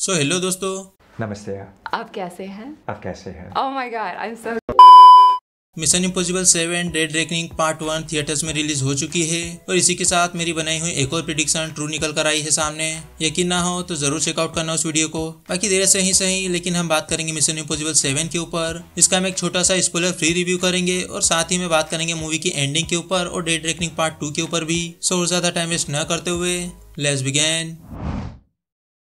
So hello दोस्तों। नमस्ते। आप कैसे हैं? आप कैसे हैं? ओह my God I am so mission impossible seven dead reckoning part one theatres में रिलीज़ हो चुकी है और इसी के साथ मेरी बनाई हुई एक और प्रिडिक्शन ट्रू निकल कर आई है सामने। यकीन ना हो तो ज़रूर चेकआउट करना उस वीडियो को। बाकी देर से ही सही लेकिन हम बात करेंगे मिशन इम्पॉसिबल सेवन के ऊपर। इसका हम एक छोटा सा स्पॉइलर फ्री रिव्यू करेंगे और साथ ही में बात करेंगे मूवी की एंडिंग के ऊपर और डेड रेकनिंग पार्ट टू के ऊपर भी। सो ज़्यादा टाइम वेस्ट न करते हुए लेट्स बिगेन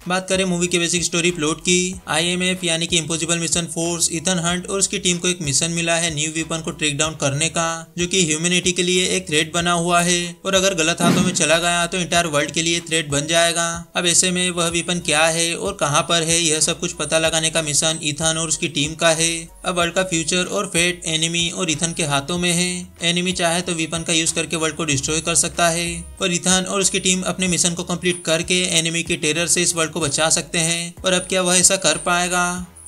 बात करें मूवी के बेसिक स्टोरी प्लॉट की आईएमएफ यानी कि impossible mission force Ethan Hunt और उसकी टीम को एक मिशन मिला है न्यू वेपन को ट्रेक डाउन करने का, जो कि ह्यूमैनिटी के लिए एक थ्रेट बना हुआ है। और अगर गलत हाथों में चला गया तो इंटायर वर्ल्ड के लिए थ्रेट बन जाएगा। अब ऐसे में वह वेपन क्या है और कहाँ पर है, यह सब कुछ पता लगाने का मिशन इथन और उसकी टीम का है। अब वर्ल्ड का फ्यूचर और फेट एनिमी और इथन के हाथों में है। एनिमी चाहे तो वेपन का यूज़ करके वर्ल्ड को डिस्ट्रॉय कर सकता है। और इथन और उसकी टीम अपने मिशन को कंप्लीट करके एनिमी के टेरर से इस वर्ल्ड को बचा सकते हैं और अब क्या वह ऐसा कर पाएगा?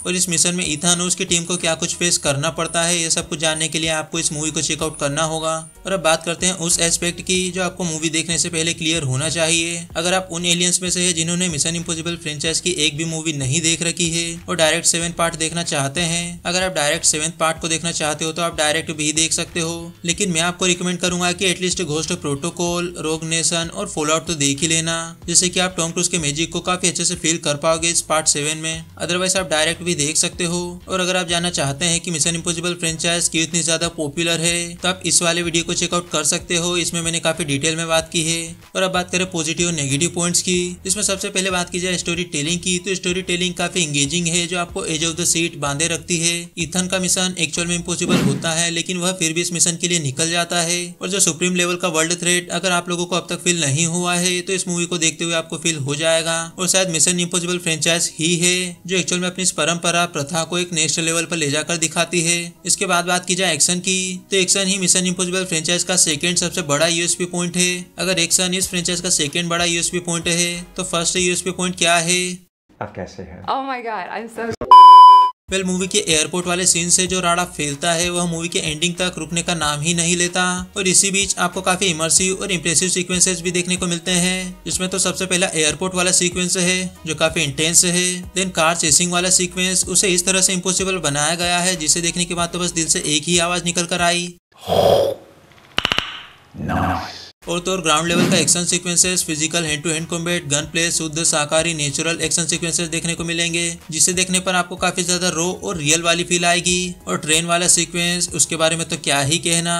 और इस मिशन में इथान उसकी टीम को क्या कुछ फेस करना पड़ता है, ये सब कुछ जानने के लिए आपको इस मूवी को चेकआउट करना होगा। और अब बात करते हैं उस एस्पेक्ट की जो आपको मूवी देखने से पहले क्लियर होना चाहिए। अगर आप उन एलियंस में से है जिन्होंने मिशन इम्पॉसिबल फ्रेंचाइज की एक भी मूवी नहीं देख रखी है और डायरेक्ट सेवन पार्ट देखना चाहते हैं, अगर आप डायरेक्ट सेवन पार्ट को देखना चाहते हो तो आप डायरेक्ट भी देख सकते हो। लेकिन मैं आपको रिकमेंड करूँगा कि at least ghost protocol rogue nation और फॉल तो देख ही लेना, जिससे कि आप टॉम क्रूज के मैजिक को काफ़ी अच्छे से फील कर पाओगे इस पार्ट सेवन में। अदरवाइज़ आप डायरेक्ट भी देख सकते हो। और अगर आप जानना चाहते हैं कि मिशन इम्पॉसिबल फ्रेंचाइज क्यों इतनी ज़्यादा पॉपुलर है तो आप इस वाले वीडियो को चेकआउट कर सकते हो। इसमें मैंने काफ़ी डिटेल में बात की है। और अब बात करें पॉजिटिव और नेगेटिव पॉइंट्स की। इसमें सबसे पहले बात की जाए स्टोरी टेलिंग की तो स्टोरी टेलिंग काफ़ी एंगेजिंग है, जो आपको एज ऑफ़ द सीट बांधे रखती है। इथन का मिशन एक्चुअल में इम्पॉसिबल होता है, लेकिन वह फिर भी इस मिशन के लिए निकल जाता है। और जो सुप्रीम लेवल का वर्ल्ड थ्रेड अगर आप लोगों को अब तक फील नहीं हुआ है तो इस मूवी को देखते हुए आपको फील हो जाएगा। और शायद मिशन इम्पॉसिबल फ्रेंचाइज ही है, जो एक्चुअल में अपनी इस परंपरा प्रथा को एक नेक्स्ट लेवल पर ले जाकर दिखाती है। इसके बाद बात की जाए एक्शन की तो एक्शन ही मिशन इम्पोजिबल फ्रेंचाइज का सेकेंड सबसे बड़ा यूएसपी पॉइंट है। अगर एक्शन इस फ्रेंचाइज का सेकेंड बड़ा यूएसपी पॉइंट है तो फ़र्स्ट यूएसपी पॉइंट क्या है? आप कैसे हैं? Oh my God, I'm am so well movie के एयरपोर्ट वाले सीन से जो राड़ा फैलता है, वह मूवी के एंडिंग तक रुकने का नाम ही नहीं लेता। और इसी बीच आपको काफ़ी इमर्सिव और इम्प्रेसिव सीक्वेंसेस भी देखने को मिलते हैं, जिसमें तो सबसे पहला एयरपोर्ट वाला सीक्वेंस है, जो काफ़ी इंटेंस है। देन कार चेसिंग वाला सीक्वेंस उसे इस तरह से इम्पोसिबल बनाया गया है, जिसे देखने के बाद तो बस दिल से एक ही आवाज़ निकल कर आई। और तो और ग्राउंड लेवल का action sequences physical hand to hand combat gun play शुद्ध, शाकाहारी नेचुरल एक्शन सीक्वेंसेस देखने को मिलेंगे, जिसे देखने पर आपको काफ़ी ज़्यादा रो और रियल वाली फील आएगी। और ट्रेन वाला सीक्वेंस उसके बारे में तो क्या ही कहना।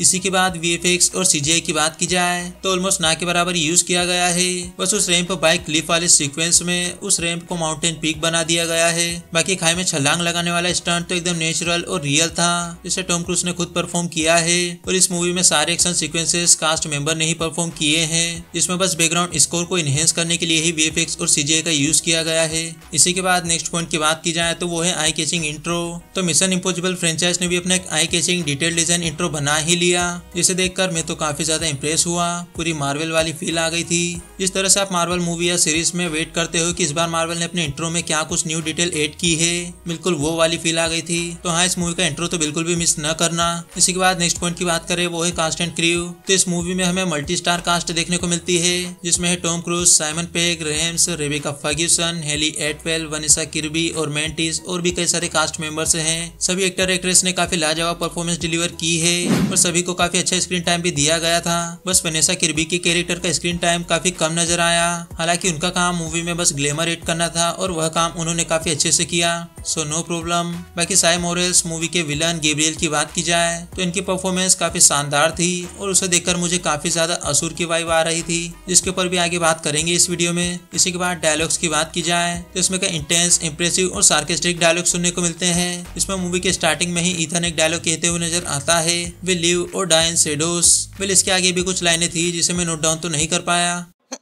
इसी के बाद वी और सीजीआई की बात की जाए तो ऑलमोस्ट ना के बराबर यूज़ किया गया है। बस उस रैंप बाइक क्लिफ वाले सीक्वेंस में उस रैंप को माउंटेन पीक बना दिया गया है। बाकी खाई में छलांग लगाने वाला स्टंट तो एकदम नेचुरल और रियल था, जिसे टॉम क्रूज ने खुद परफॉर्म किया है। और इस मूवी में सारे एक्शन सीक्वेंसेस कास्ट मेंबर ने ही परफॉर्म किए हैं, जिसमें बस बैकग्राउंड स्कोर को इनहेंस करने के लिए ही वीएफएक्स और सीजीआई का यूज़ किया गया है। इसी के बाद नेक्स्ट पॉइंट की बात की जाए तो वो है आई कैचिंग इंट्रो तो मिशन इम्पोजिबल फ्रेंचाइज ने भी अपना एक eye catching detail design intro बना ही लिया जिसे देखकर मैं तो काफ़ी ज़्यादा इम्प्रेस हुआ। पूरी मार्वल वाली फील आ गई थी। जिस तरह से आप मार्वल मूवी या सीरीज़ में वेट करते हो कि इस बार मार्वल ने अपने इंट्रो में क्या कुछ न्यू डिटेल एड की है। बिल्कुल वो वाली फील आ गई थी। तो हाँ इस मूवी का इंट्रो तो बिल्कुल भी मिस न करना। इसी के बाद नेक्स्ट पॉइंट की बात करें, वो है कास्ट एंड क्रू तो इस मूवी में हमें मल्टी स्टार कास्ट देखने को मिलती है, जिसमें है Tom Cruise Simon Pegg Rhames Rebecca Ferguson Hayley Atwell Vanessa Kirby और मैंटिस और भी कई सारे कास्ट मेंबर्स हैं। सभी एक्टर एक्ट्रेस ने काफ़ी लाजवाब परफॉर्मेंस डिलीवर की है और सभी को काफ़ी अच्छा स्क्रीन टाइम भी दिया गया था। बस वनेसा किरबी के कैरेक्टर का स्क्रीन टाइम काफ़ी कम नज़र आया। हालाँकि उनका काम मूवी में बस ग्लैमर एड करना था और वह काम उन्होंने काफ़ी अच्छे से किया। सो नो प्रॉब्लम बाकी साई मोरेल्स मूवी के विलन गेब्रियल की बात की जाए तो इनकी परफॉर्मेंस काफ़ी शानदार थी और उसे देखकर मुझे काफ़ी ज़्यादा असुर की वाइब आ रही थी। जिसके ऊपर भी आगे बात करेंगे इस वीडियो में। इसी के बाद डायलॉग्स की बात की जाए तो इसमें का इंटेंस इंप्रेसिव और सार्केस्टिक डायलॉग सुनने को मिलते हैं। इसमें मूवी के स्टार्टिंग में ही ईथन एक डायलॉग कहते हुए नज़र आता है वे लिव और डाइन सेडोस वेल इसके आगे भी कुछ लाइनें थी जिसे मैं नोट डाउन तो नहीं कर पाया।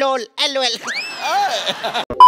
LOL LOL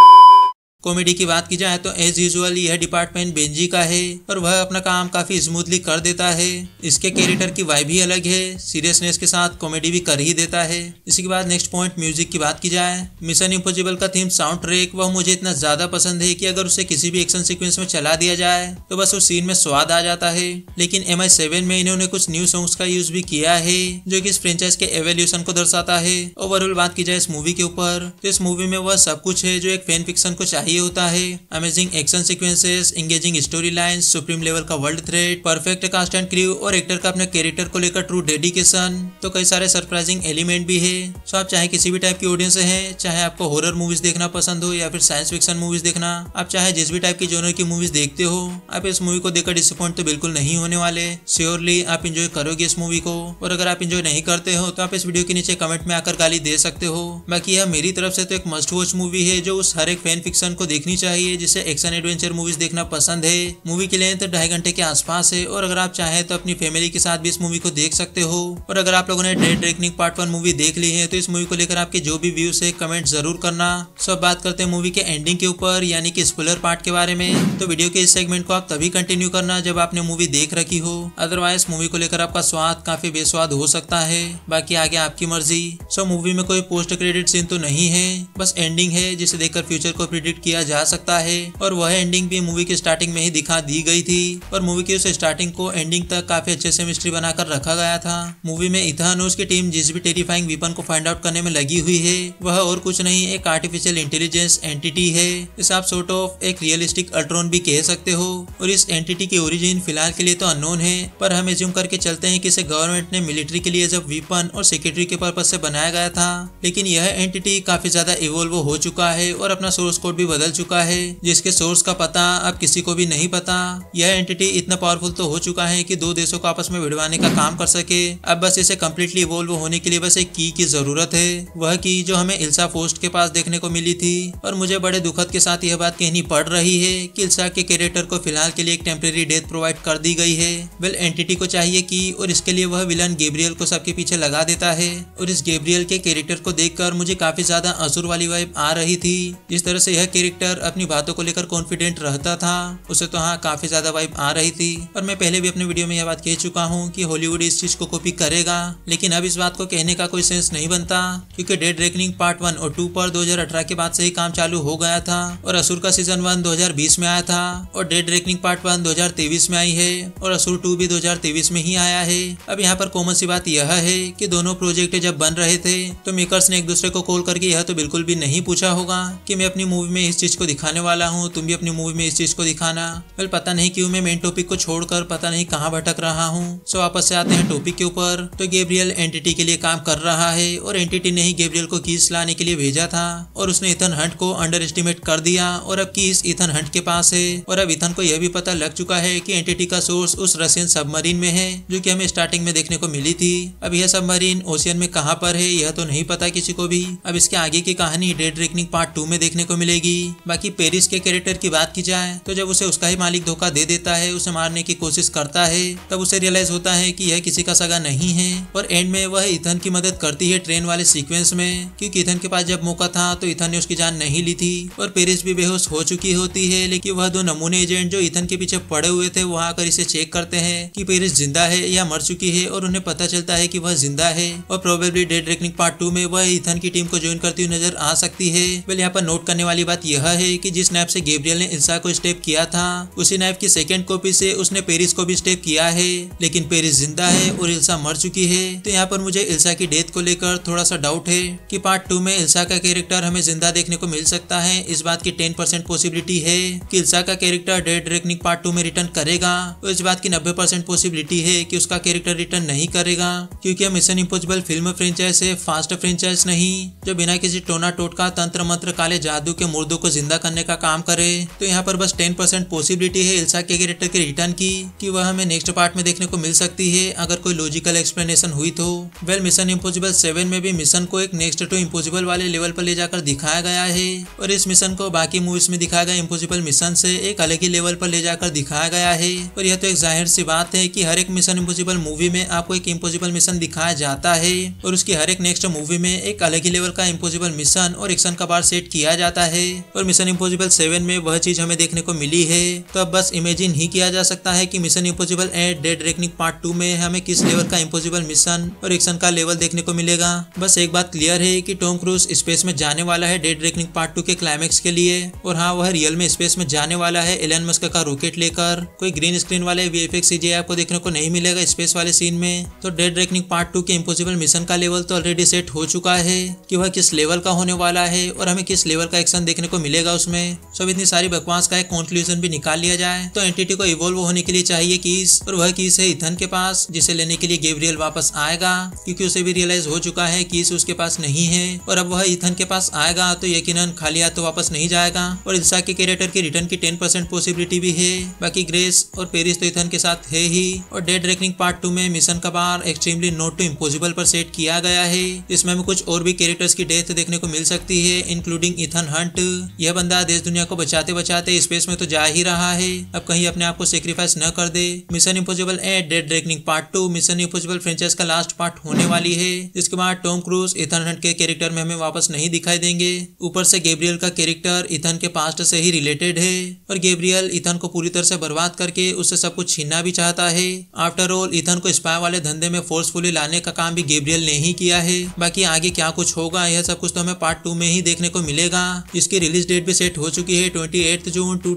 कॉमेडी की बात की जाए तो एज यूजुअल यह डिपार्टमेंट बेंजी का है और वह अपना काम काफ़ी स्मूथली कर देता है। इसके कैरेक्टर की वाइब भी अलग है। सीरियसनेस के साथ कॉमेडी भी कर ही देता है। इसी के बाद नेक्स्ट पॉइंट म्यूज़िक की बात की जाए। मिशन इम्पॉसिबल का थीम साउंड ट्रैक वह मुझे इतना ज़्यादा पसंद है कि अगर उसे किसी भी एक्शन सीक्वेंस में चला दिया जाए तो बस उस सीन में स्वाद आ जाता है। लेकिन एम आई में इन्होंने कुछ न्यू सॉन्ग्स का यूज़ भी किया है, जो कि इस फ्रेंचाइज के एवेल्यूशन को दर्शाता है। ओवरऑल बात की जाए इस मूवी के ऊपर तो इस मूवी में वह सब कुछ है जो एक फ़ैन फिक्शन को चाहिए होता है। Amazing action sequences engaging story line supreme level का world thread perfect cast and crew और एक्टर का अपने कैरेक्टर को लेकर ट्रू डेडिकेशन तो कई सारे सरप्राइजिंग एलिमेंट भी है। सो आप चाहे किसी भी टाइप की ऑडियंस है, चाहे आपको हॉरर मूवीज़ देखना पसंद हो या फिर साइंस फिक्शन मूवीज़ देखना, आप चाहे जिस भी टाइप की जोनर की मूवीज़ देखते हो, आप इस मूवी को देखकर डिसअपॉइंट तो बिल्कुल नहीं होने वाले। श्योरली आप इंजॉय करोगे इस मूवी को। और अगर आप इंजॉय नहीं करते हो तो आप इस वीडियो के नीचे कमेंट में आकर गाली दे सकते हो। बाकी यह मेरी तरफ़ से तो एक मस्ट वॉच मूवी है, जो उस हर एक फ़ैन फिक्शन को देखनी चाहिए, जिसे एक्शन एडवेंचर मूवीज़ देखना पसंद है। मूवी की लेंथ ढाई घंटे के आसपास है और अगर आप चाहें तो अपनी फैमिली के साथ भी इस मूवी को देख सकते हो। और अगर आप लोगों ने dead reckoning part one movie देख ली है तो इस मूवी को लेकर आपके जो भी व्यूज़ है कमेंट ज़रूर करना। सब बात करते हैं मूवी के एंडिंग के ऊपर, यानी कि स्पोलर पार्ट के बारे में। तो वीडियो के इस सेगमेंट को आप तभी कंटिन्यू करना जब आपने मूवी देख रखी हो। अदरवाइज़ मूवी को लेकर आपका स्वाद काफ़ी बेस्वाद हो सकता है। बाकी आगे आपकी मर्ज़ी। सो मूवी में कोई पोस्ट क्रेडिट सीन तो नहीं है। बस एंडिंग है, जिसे देखकर फ्यूचर को प्रिडिक्ट किया जा सकता है और वह एंडिंग भी मूवी की स्टार्टिंग में ही दिखा दी गई थी। और मूवी की उस स्टार्टिंग को एंडिंग तक काफ़ी अच्छे से मिस्ट्री बनाकर रखा गया था। मूवी में इथान उसकी टीम जिस भी टेरिफाइंग वीपन को फाइंड आउट करने में लगी हुई है, वह और कुछ नहीं, एक आर्टिफिशियल इंटेलिजेंस एंटिटी है। इस आप सोर्ट ऑफ़ एक रियलिस्टिक अल्ट्रॉन भी कह सकते हो। और इस एंटिटी की ओरिजिन फ़िलहाल के लिए तो अननोन है, पर हम एज्यूम करके चलते हैं कि इसे गवर्नमेंट ने मिलिट्री के लिए जब वीपन और सिक्योरिटी के पर्पज से बनाया गया था। लेकिन यह एंटिटी काफ़ी ज़्यादा इवोल्व हो चुका है और अपना सोर्स कोड भी चुका है, जिसके सोर्स का पता अब किसी को भी नहीं पता। यह एंटिटी इतना पावरफुल तो हो चुका है कि दो देशों को आपस में भिड़वाने का काम कर सके। अब बस इसे कम्प्लीटली इवोल्व होने के लिए बस एक की की ज़रूरत है। वह की जो हमें इल्सा पोस्ट के पास देखने को मिली थी। और मुझे बड़े दुखद के साथ यह बात कहनी पड़ रही है कि इल्सा के कैरेक्टर को फ़िलहाल के लिए एक टेम्परेरी डेथ प्रोवाइड कर दी गई है। वेल एंटिटी को चाहिए की और इसके लिए वह विलन गेब्रियल को सबके पीछे लगा देता है। और इस गेब्रियल के कैरेक्टर को देखकर मुझे काफ़ी ज़्यादा असुर वाली वाइब आ रही थी। जिस तरह से यह कैरेक्टर अपनी बातों को लेकर कॉन्फिडेंट रहता था। उसे तो हाँ काफ़ी ज़्यादा वाइब आ रही थी। और मैं पहले भी अपने वीडियो में यह बात कह चुका हूँ कि हॉलीवुड इस चीज़ को कॉपी करेगा। लेकिन अब इस बात को कहने का कोई सेंस नहीं बनता, क्योंकि डेड रेकनिंग पार्ट वन और टू पर 2018 के बाद से ही काम चालू हो गया था और असुर का सीज़न वन 2020 में आया था और डेड रेकनिंग पार्ट वन 2023 में आई है और असुर टू भी 2023 में ही आया है। अब यहाँ पर कॉमन सी बात यह है कि दोनों प्रोजेक्ट जब बन रहे थे तो मेकर्स ने एक दूसरे को कॉल करके यह तो बिल्कुल भी नहीं पूछा होगा कि मैं अपनी मूवी में इस चीज़ को दिखाने वाला हूँ, तुम भी अपनी मूवी में इस चीज़ को दिखाना। वेल पता नहीं क्यों मैं मेन टॉपिक को छोड़कर, पता नहीं कहाँ भटक रहा हूँ। सो वापस से आते हैं टॉपिक के ऊपर। तो गेब्रियल एंटिटी के लिए काम कर रहा है, और एंटिटी ने ही गेब्रियल को कीस लाने के लिए भेजा था, और उसने इथन हंट को अंडर एस्टिमेट कर दिया, और अब कीस इथन हंट के पास है। और अब इथन को यह भी पता लग चुका है कि एंटिटी का सोर्स उस रशियन सबमरीन में है, जो कि हमें स्टार्टिंग में देखने को मिली थी। अब यह सबमरीन ओशियन में कहाँ पर है, यह तो नहीं पता किसी को भी। अब इसके आगे की कहानी डेड रेकनिंग पार्ट टू में देखने को मिलेगी। बाकी पेरिस के कैरेक्टर की बात की जाए तो जब उसे उसका ही मालिक धोखा दे देता है, उसे मारने की कोशिश करता है, तब उसे रियलाइज़ होता है कि यह किसी का सगा नहीं है। और एंड में वह इथन की मदद करती है ट्रेन वाले सीक्वेंस में, क्योंकि इथन के पास जब मौका था तो इथन ने उसकी जान नहीं ली थी। और पेरिस भी बेहोश हो चुकी होती है, लेकिन वह दो नमूने एजेंट जो इथन के पीछे पड़े हुए थे, वहाँ आकर इसे चेक करते हैं कि पेरिस ज़िंदा है या मर चुकी है, और उन्हें पता चलता है कि वह ज़िंदा है। और probably dead reckoning part two में वह इथन की टीम को ज्वाइन करती हुई नज़र आ सकती है। यहाँ पर नोट करने वाली बात यह है कि जिस नैप से गेब्रियल ने इंसा को स्टेप किया था, उसी नैप की सेकेंड कॉपी से उसने पेरिस को भी स्टेप किया है। लेकिन पेरिस ज़िंदा है और इल्सा मर चुकी है। तो यहाँ पर मुझे इल्सा की डेथ को लेकर थोड़ा सा डाउट है कि पार्ट टू में इल्सा का कैरेक्टर हमें ज़िंदा देखने को मिल सकता है। इस बात की टेन परसेंट पॉसिबिलिटी है कि इल्सा का character dead reckoning part two में रिटर्न करेगा और इस बात की नब्बे परसेंट पॉसिबिलिटी है कि उसका कैरेक्टर रिटर्न नहीं करेगा। क्योंकि मिशन इम्पॉसिबल फ़िल्म फ्रेंचाइज है फास्ट फ्रेंचाइज नहीं। जो बिना किसी टोना टोटका तंत्र मंत्र काले जादू के मुर्दों को ज़िंदा करने का काम करे तो यहाँ पर बस टेन परसेंट पॉसिबिलिटी है इल्सा के कैरेक्टर के रिटर्न की, कि वह हमें नेक्स्ट पार्ट में देखने को मिल सकती है। अगर कोई लॉजिकल एक्सप्लेनेशन हुई तो वेल मिशन इम्पॉसिबल सेवन में भी मिशन को एक नेक्स्ट टू इम्पॉसिबल वाले लेवल पर ले जाकर दिखाया गया है। और इस मिशन को बाकी मूवीज़ में दिखाया गया इम्पॉसिबल मिशन से एक अलग ही लेवल पर ले जाकर दिखाया गया है। और यह तो एक ज़ाहिर सी बात है कि हर एक मिशन इम्पॉसिबल मूवी में आपको एक इम्पॉसिबल मिशन दिखाया जाता है। और उसकी हर एक नेक्स्ट मूवी में एक अलग ही लेवल का इम्पॉसिबल मिशन और एक्शन का बार सेट किया जाता है। और मिशन इम्पॉसिबल सेवन में वह चीज़ हमें देखने को मिली है। तो अब बस इमेजिन ही किया जा सकता है कि mission impossible eight dead reckoning part two में हमें किस लेवल का इम्पॉसिबल मिशन और एक्शन का लेवल देखने को मिलेगा। बस एक बात क्लियर है कि टॉम क्रूज स्पेस में जाने वाला है डेड रेकनिंग पार्ट टू के क्लाइमेक्स के लिए और हाँ वह रियल में स्पेस में जाने वाला है एलन मस्क का रॉकेट लेकर। कोई ग्रीन स्क्रीन वाले वीएफएक्स आपको देखने को नहीं मिलेगा स्पेस वाले सीन में। तो डेड रेकनिंग पार्ट टू के इम्पॉसिबल मिशन का लेवल तो ऑलरेडी सेट हो चुका है कि वह किस लेवल का होने वाला है और हमें किस लेवल का एक्शन देखने को मिलेगा उसमें। सब इतनी सारी बकवास का एक कंक्लूजन भी निकाल लिया जाए। तो एंटिटी को इवोल्व होने के लिए चाहिए कीस, और वह कीस है इथन के पास, जिसे लेने के लिए गेब्रियल वापस आएगा। क्योंकि उसे भी रियलाइज़ हो चुका है कीस उसके पास नहीं है, और अब वह इथन के पास आएगा तो यकीनन खाली हाथ तो वापस नहीं जाएगा। और इल्सा के कैरेक्टर के रिटर्न की टेन परसेंट पॉसिबिलिटी भी है। बाकी ग्रेस और पेरिस तो इथन के साथ है ही। और डेड रेकनिंग पार्ट टू में मिशन का bar extremely not to impossible पर सेट किया गया है। इसमें हमें कुछ और भी कैरेक्टर्स की डेथ देखने को मिल सकती है इंक्लूडिंग इथन हंट यह बंदा देश दुनिया को बचाते बचाते स्पेस में तो जा ही रहा है। अब कहीं अपने आप को सेक्रीफाइस न कर दे। Mission impossible eight dead reckoning part two mission impossible franchise का लास्ट पार्ट होने वाली है। जिसके बाद टॉम क्रूज इथन हंट के कैरेक्टर में हमें वापस नहीं दिखाई देंगे। ऊपर से गेब्रियल का कैरेक्टर इथन के पास्ट से ही रिलेटेड है। और गेब्रियल इथन को पूरी तरह से बर्बाद करके उससे सब कुछ छीनना भी चाहता है। आफ्टर ऑल इथन को स्पाई वाले धंधे में फोर्सफुली लाने का काम भी गेब्रियल ने ही किया है। बाकी आगे क्या कुछ होगा, यह सब कुछ तो हमें पार्ट टू में ही देखने को मिलेगा। इसकी रिलीज़ डेट भी सेट हो चुकी है ट्वेंटी जून टू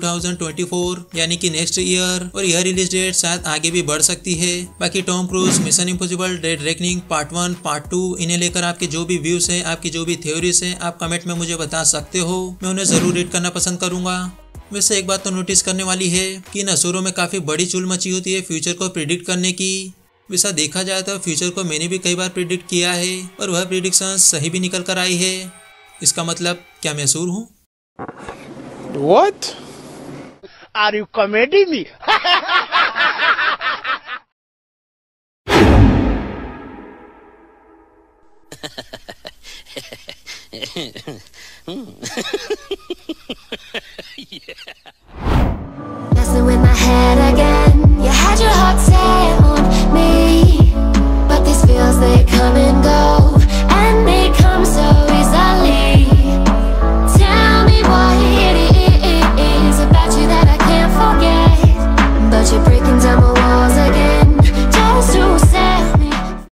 यानी कि नेक्स्ट ईयर और यह रिलीज़ डेट शायद आगे भी बढ़ सकती है। बाकी Tom Cruise mission impossible dead reckoning part one part two इन्हें लेकर आपके जो भी व्यूज़ है, आपकी जो भी थ्योरीज है, आप कमेंट में मुझे बता सकते हो। मैं उन्हें ज़रूर रीड करना पसंद करूँगा। वैसे एक बात तो नोटिस करने वाली है कि इन असुरों में काफ़ी बड़ी चूल मची होती है फ्यूचर को प्रिडिक्ट करने की। वैसा देखा जाए तो फ्यूचर को मैंने भी कई बार प्रिडिक्ट किया है, और वह प्रिडिक्शन सही भी निकल कर आई है। इसका मतलब क्या मैं असुर हूँ? What? Are you comedy me?